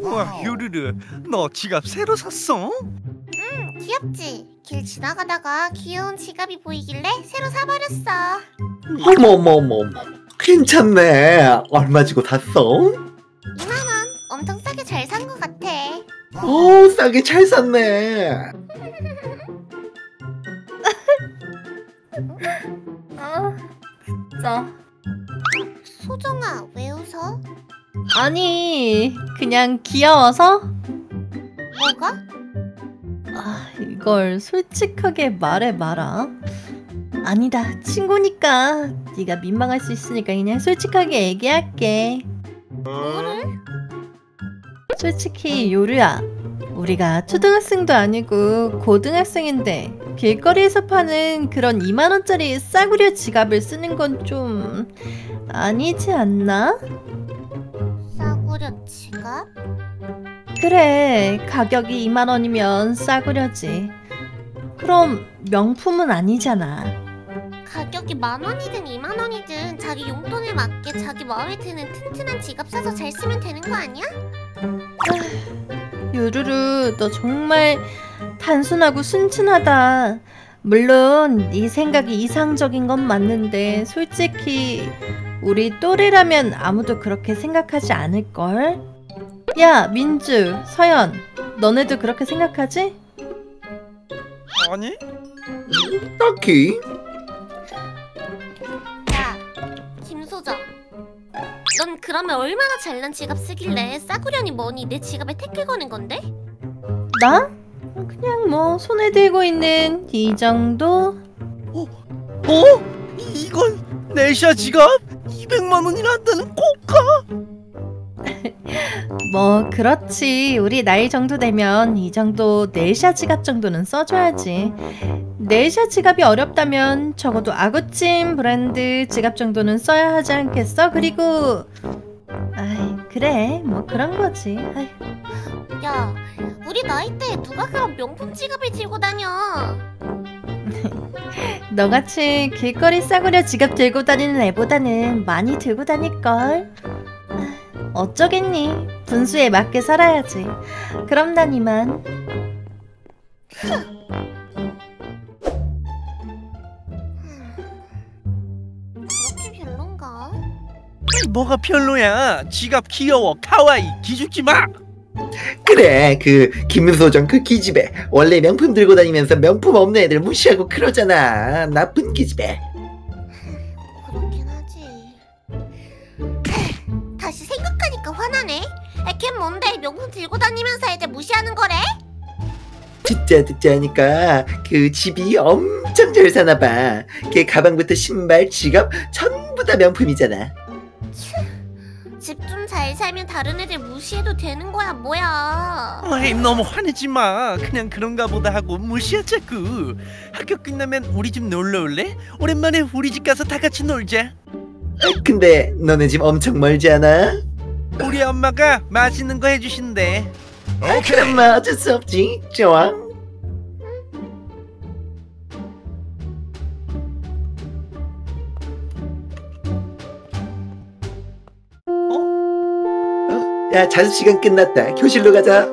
와 유르르 너 지갑 새로 샀어? 응, 귀엽지? 길 지나가다가 귀여운 지갑이 보이길래 새로 사버렸어. 어머 어머 어머 어머 괜찮네 얼마 주고 샀어? 2만원. 엄청 싸게 잘 산 것 같아. 오 싸게 잘 샀네 아, 진짜. 소정아, 왜 웃어? 아니, 그냥 귀여워서? 뭐가? 아, 이걸 솔직하게 말해 마라. 아니다, 친구니까 네가 민망할 수 있으니까 그냥 솔직하게 얘기할게. 뭐를? 솔직히 요루야, 우리가 초등학생도 아니고 고등학생인데 길거리에서 파는 그런 2만 원짜리 싸구려 지갑을 쓰는 건 좀 아니지 않나? 싸구려 지갑? 그래, 가격이 2만 원이면 싸구려지. 그럼 명품은 아니잖아. 가격이 만 원이든 2만 원이든 자기 용돈에 맞게 자기 마음에 드는 튼튼한 지갑 사서 잘 쓰면 되는 거 아니야? 유루루, 너 정말 단순하고 순진하다. 물론 네 생각이 이상적인 건 맞는데 솔직히 우리 또래라면 아무도 그렇게 생각하지 않을걸? 야, 민주, 서연, 너네도 그렇게 생각하지? 아니 딱히 야, 김소정. 넌 그러면 얼마나 잘난 지갑 쓰길래 싸구려니 뭐니 내 지갑에 태클 거는 건데? 나? 그냥 뭐 손에 들고 있는 이 정도? 어? 이건 내샤 지갑? 200만 원이나 한다는 고가? 뭐 그렇지 우리 나이 정도 되면 이 정도 네샤 지갑 정도는 써줘야지 네샤 지갑이 어렵다면 적어도 아구찜 브랜드 지갑 정도는 써야 하지 않겠어? 그리고 아이 그래 뭐 그런 거지 아이, 야, 우리 나이 때 누가 그런 명품 지갑을 들고 다녀? 너같이 길거리 싸구려 지갑 들고 다니는 애보다는 많이 들고 다닐걸? 아, 어쩌겠니? 분수에 맞게 살아야지. 그럼 난 이만. 그렇게 별론가? 뭐가 별로야? 지갑 귀여워. 카와이. 기죽지 마 그래 그 김소정 그 기집애 원래 명품 들고 다니면서 명품 없는 애들 무시하고 그러잖아 나쁜 기집애 그렇긴 하지. 다시 생각하니까 화나네. 아, 걔 뭔데 명품 들고 다니면서 애들 무시하는 거래? 듣자 듣자 하니까 그 집이 엄청 잘 사나봐 걔 가방부터 신발 지갑 전부 다 명품이잖아 집 좀 잘 살면 다른 애들 무시해도 되는 거야 뭐야? 어이 너무 화내지 마 그냥 그런가 보다 하고 무시하자고 학교 끝나면 우리 집 놀러 올래? 오랜만에 우리 집 가서 다 같이 놀자 아, 근데 너네 집 엄청 멀지 않아? 우리 엄마가 맛있는 거 해주신대 아, 그럼 뭐 어쩔 수 없지 좋아 야 자습 시간 끝났다 교실로 가자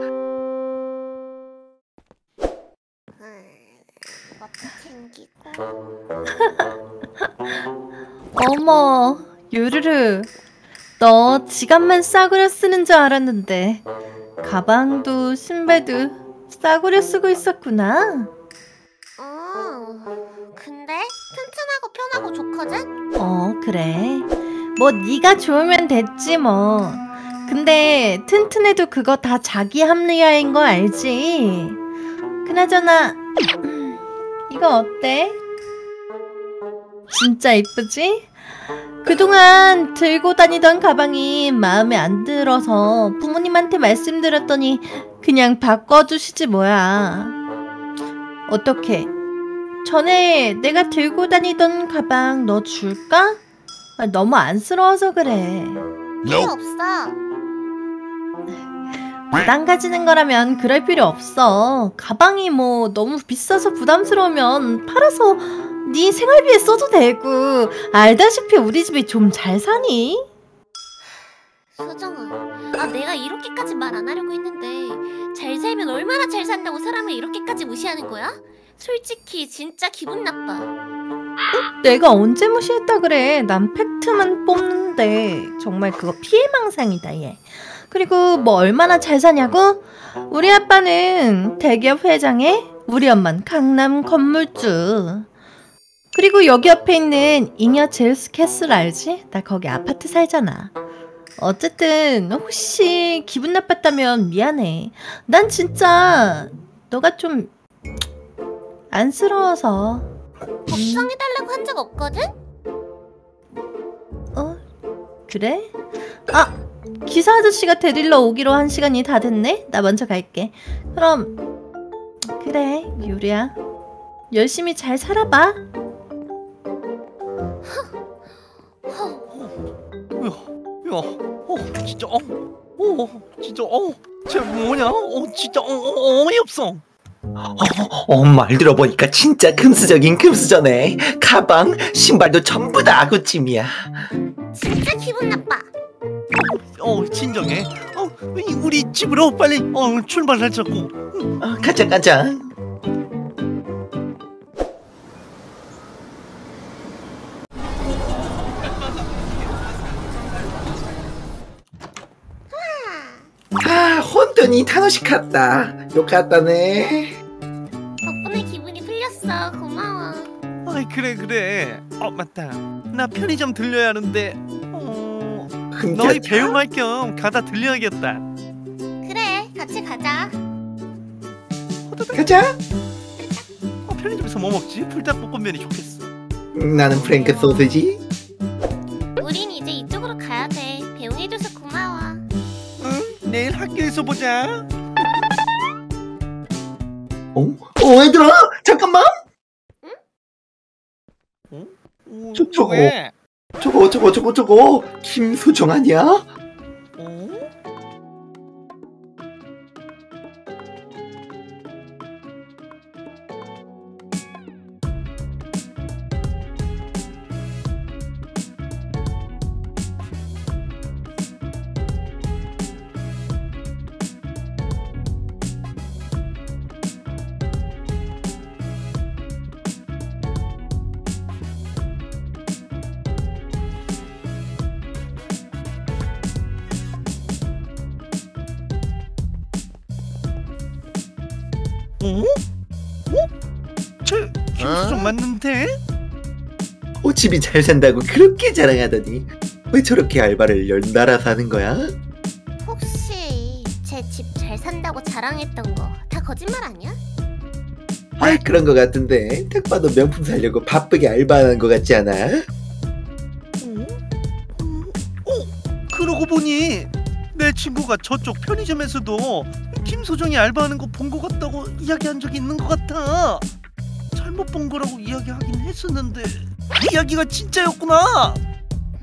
이것도 챙기고. 어머, 유르르. 너 지갑만 싸구려 쓰는 줄 알았는데 가방도 신발도 싸구려 쓰고 있었구나. 어, 근데 튼튼하고 편하고 좋거든? 어, 그래. 뭐 네가 좋으면 됐지 뭐. 근데 튼튼해도 그거 다 자기 합리화인 거 알지? 그나저나 음, 이거 어때? 진짜 이쁘지? 그동안 들고 다니던 가방이 마음에 안 들어서 부모님한테 말씀드렸더니 그냥 바꿔주시지 뭐야. 어떻게? 전에 내가 들고 다니던 가방 너 줄까? 아, 너무 안쓰러워서 그래. 필요 없어. 부담 가지는 거라면 그럴 필요 없어. 가방이 뭐 너무 비싸서 부담스러우면 팔아서 네 생활비에 써도 되고 알다시피 우리 집이 좀 잘 사니? 소정아, 아 내가 이렇게까지 말 안 하려고 했는데 잘 살면 얼마나 잘 산다고 사람을 이렇게까지 무시하는 거야? 솔직히 진짜 기분 나빠. 내가 언제 무시했다 그래. 난 팩트만 뽑는데 정말 그거 피해망상이다 얘. 그리고 뭐 얼마나 잘 사냐고? 우리 아빠는 대기업 회장에 우리 엄만 강남 건물주. 그리고 여기 옆에 있는 잉여 제우스 캐슬 알지? 나 거기 아파트 살잖아. 어쨌든 혹시 기분 나빴다면 미안해. 난 진짜 너가 좀 안쓰러워서. 걱정해달라고 한 적 없거든? 어? 그래? 아! 기사 아저씨가 데리러 오기로 한 시간이 다 됐네? 나 먼저 갈게. 그럼, 그래, 유리야. 열심히 잘 살아봐. 허, 야, 야, 어, 진짜, 어, 어, 진짜, 어, 쟤 뭐냐? 어, 진짜, 어, 어, 어이없어. 어, 어, 말 들어보니까 진짜 금수저긴 금수저네. 가방, 신발도 전부 다 아구찜이야. 어, 진정해. 어, 이- 우리 집으로 빨리, 어, 출발하자고. 어, 가자, 가자. 아, 혼돈이 타노시 갔다. 요 갔다네. 덕분에 기분이 풀렸어. 고마워. 아이, 그래, 그래. 어, 맞다. 나 편의점 들려야 하는데, 어, 너희 배웅할 겸 가다 들려야겠다. 그래, 같이 가자. 가자. 어, 편의점에서 뭐 먹지? 불닭볶음면이 좋겠어. 나는 프랭크 소세지. 우린 이제 이쪽으로 가야 돼. 배웅해줘서 고마워. 응? 내일 학교에서 보자. 어? 어, 얘들아, 잠깐만. 어, 저- 저거. 왜? 저거, 저거, 저거, 저거. 김수정 아니야? 어? 어? 어? 쟤 김수정 맞는데? 어, 집이 잘 산다고 그렇게 자랑하더니 왜 저렇게 알바를 연달아서 하는 거야? 혹시 제 집 잘 산다고 자랑했던 거 다 거짓말 아니야? 아, 그런 거 같은데 딱 봐도 명품 사려고 바쁘게 알바하는 거 같지 않아? 어? 음, 어? 그러고 보니 내 친구가 저쪽 편의점에서도 김소정이 알바하는 거본거 같다고 이야기한 적이 있는 것 같아. 잘못 본 거라고 이야기하긴 했었는데 이야기가 진짜였구나.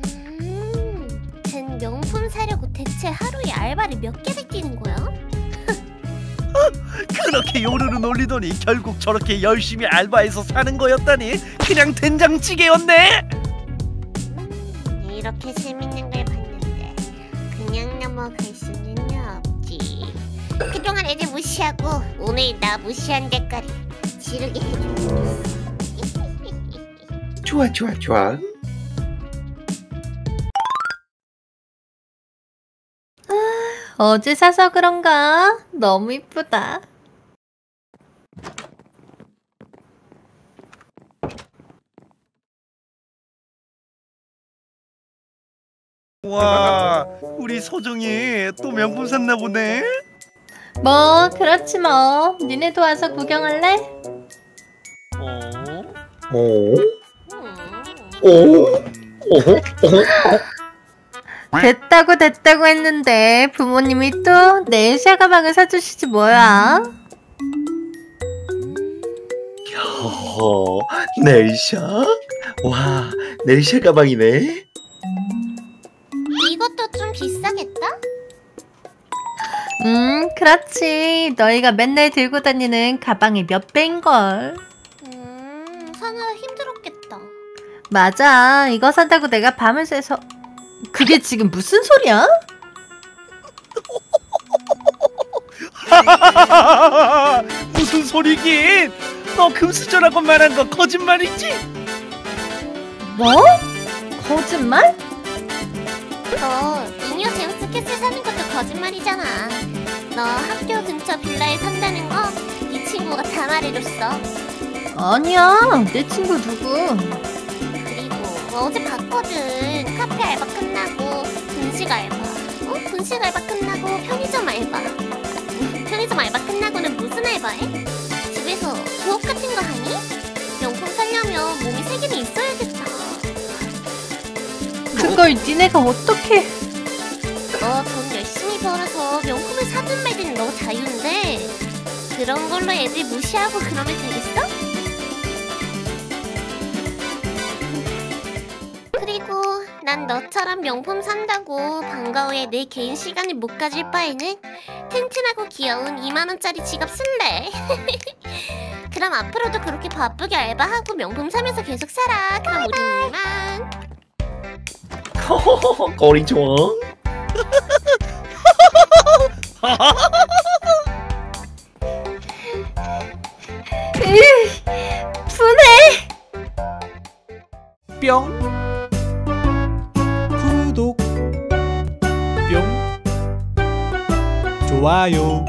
음, 쟨 명품 사려고 대체 하루에 알바를 몇 개를 뛰는 거야? 그렇게 요르는 올리더니 결국 저렇게 열심히 알바해서 사는 거였다니 그냥 된장찌개였네. 음, 이렇게 재밌는 걸 봤는데 그냥 넘어갈 수는. 그동안 애들 무시하고 오늘 나 무시한 대가리 지르게 해줘. 좋아, 좋아, 좋아. 어제 사서 그런가? 너무 이쁘다. 와, 우리 소정이 또 명품 샀나 보네. 뭐, 그렇지 뭐. 니네도 와서 구경할래? 어? 오, 음. 오, 음, 오, 오. 됐다고 됐다고 했는데 부모님이 또 네시아 가방을 사주시지 뭐야? 어, 넬샤? 와, 넬샤 가방이네. 이것도 좀 비싸겠다? 음, 그렇지. 너희가 맨날 들고 다니는 가방의 몇 배인걸. 음, 사느라 힘들었겠다. 맞아. 이거 산다고 내가 밤을 새서. 그게 지금 무슨 소리야? 무슨 소리긴? 너 금수저라고 말한 거 거짓말이지? 뭐? 거짓말? 너 미니어 제우스 캐슬 사는 것도 거짓말이잖아. 근처 빌라에 산다는 거 이 친구가 다 말해줬어. 아니야. 내 친구 누구? 그리고 어제 봤거든. 카페 알바 끝나고 분식 알바. 어? 분식 알바 끝나고 편의점 알바. 음, 편의점 알바 끝나고는 무슨 알바해? 집에서 부업 같은 거 하니? 명품 사려면 몸이 세 개는 있어야겠다. 그걸 니네가 어떻게? 너 돈 열심히 벌어서 명품 을 사든 말든 너 자유인데 그런 걸로 애들 무시하고 그러면 되겠어? 그리고 난 너처럼 명품 산다고 방과 후에 내 개인 시간을 못 가질 바에는 튼튼하고 귀여운 2만원짜리 지갑 쓸래 그럼 앞으로도 그렇게 바쁘게 알바하고 명품 사면서 계속 살아 그럼 우리는 이만 거리 좋아. 분해. 뿅. 구독. 뿅. 좋아요.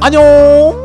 안녕